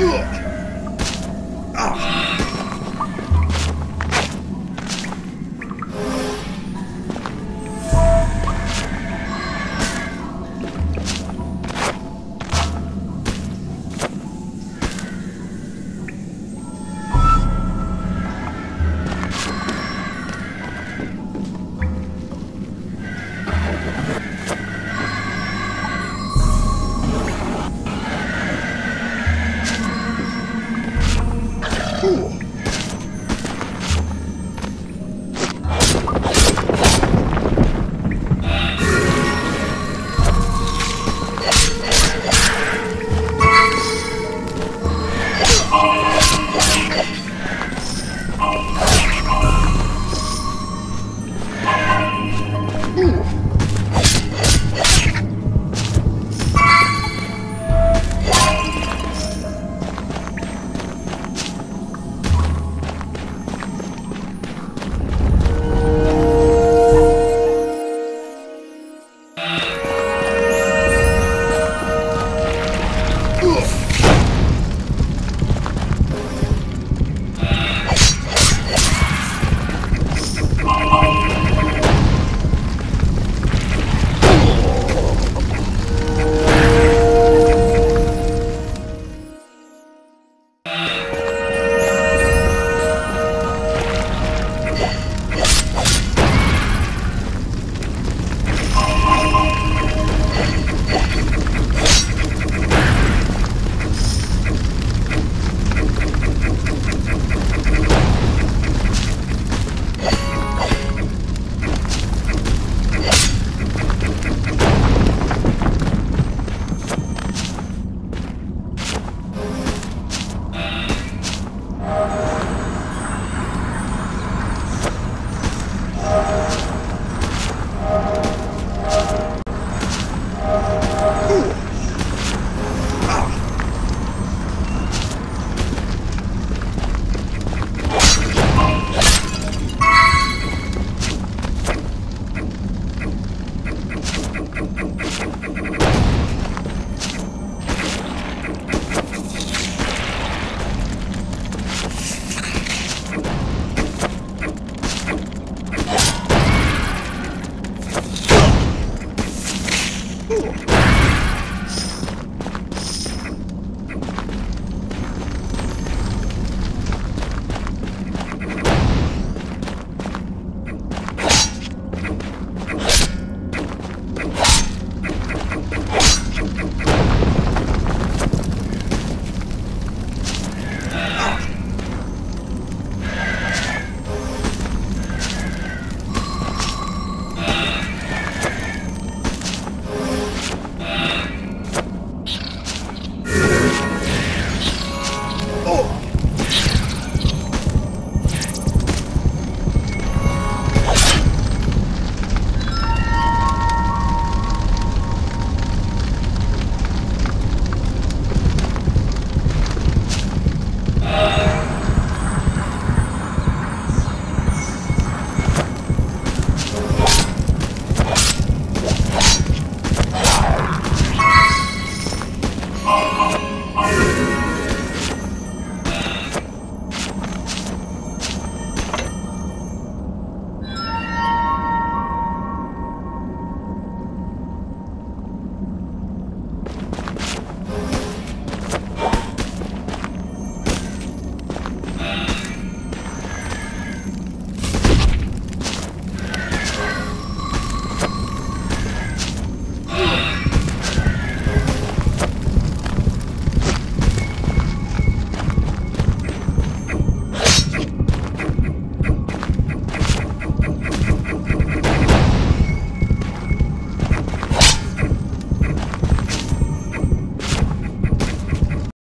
Ugh. Amen. Oh, oh.